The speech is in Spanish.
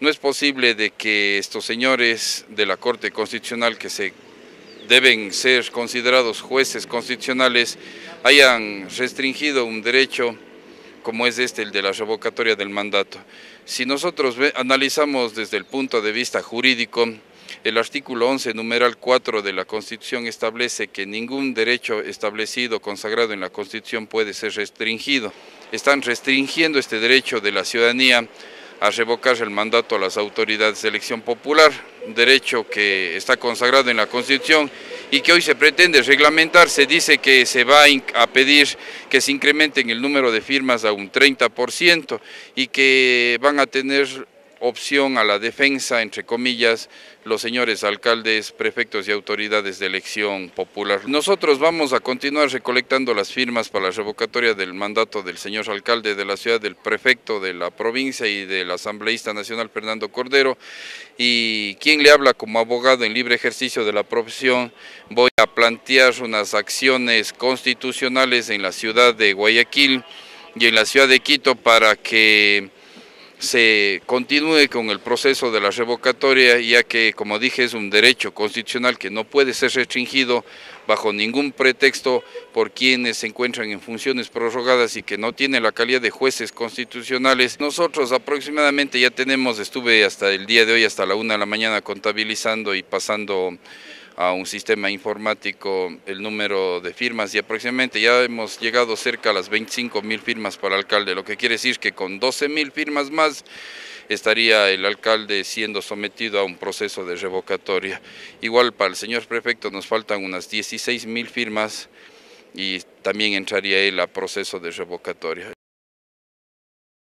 No es posible de que estos señores de la Corte Constitucional que se deben ser considerados jueces constitucionales hayan restringido un derecho como es este, el de la revocatoria del mandato. Si nosotros analizamos desde el punto de vista jurídico, el artículo 11, numeral 4 de la Constitución establece que ningún derecho establecido, consagrado en la Constitución puede ser restringido. Están restringiendo este derecho de la ciudadanía a revocar el mandato a las autoridades de elección popular, derecho que está consagrado en la Constitución y que hoy se pretende reglamentar. Se dice que se va a pedir que se incrementen el número de firmas a un 30% y que van a tener opción a la defensa, entre comillas, los señores alcaldes, prefectos y autoridades de elección popular. Nosotros vamos a continuar recolectando las firmas para la revocatoria del mandato del señor alcalde de la ciudad, del prefecto de la provincia y del asambleísta nacional Fernando Cordero. Y quien le habla como abogado en libre ejercicio de la profesión, voy a plantear unas acciones constitucionales en la ciudad de Guayaquil y en la ciudad de Quito para que se continúe con el proceso de la revocatoria, ya que, como dije, es un derecho constitucional que no puede ser restringido bajo ningún pretexto por quienes se encuentran en funciones prorrogadas y que no tienen la calidad de jueces constitucionales. Nosotros aproximadamente ya tenemos, estuve hasta el día de hoy, hasta la una de la mañana contabilizando y pasando a un sistema informático el número de firmas y aproximadamente ya hemos llegado cerca a las 25 mil firmas para el alcalde, lo que quiere decir que con 12 mil firmas más estaría el alcalde siendo sometido a un proceso de revocatoria. Igual para el señor prefecto nos faltan unas 16 mil firmas y también entraría él a proceso de revocatoria.